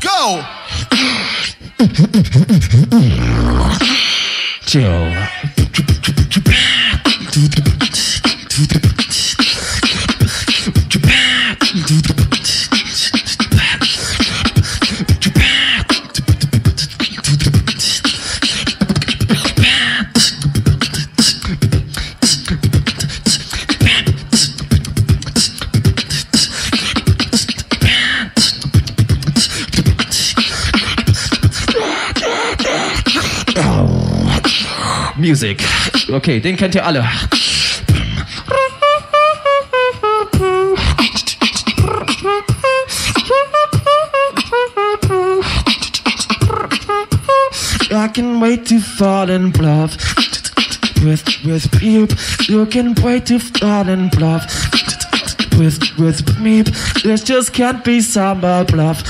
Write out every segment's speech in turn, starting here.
Go! Joe. Music. Okay, den kennt ihr alle. I can wait to fall in love with with you. You can wait to fall in love with with me. This just can't be summer bluff.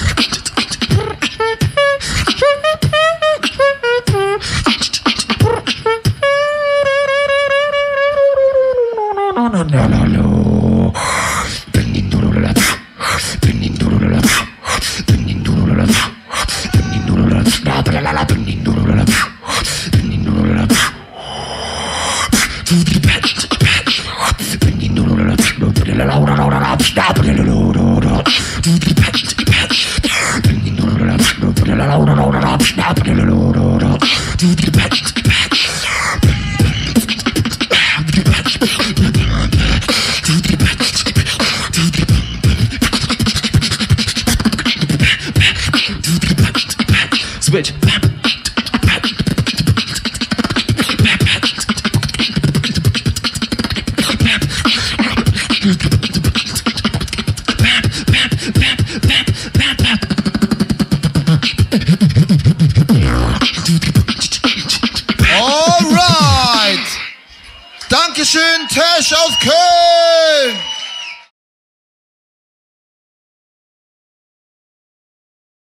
Switch. Alright! Dankeschön, Tash aus Köln!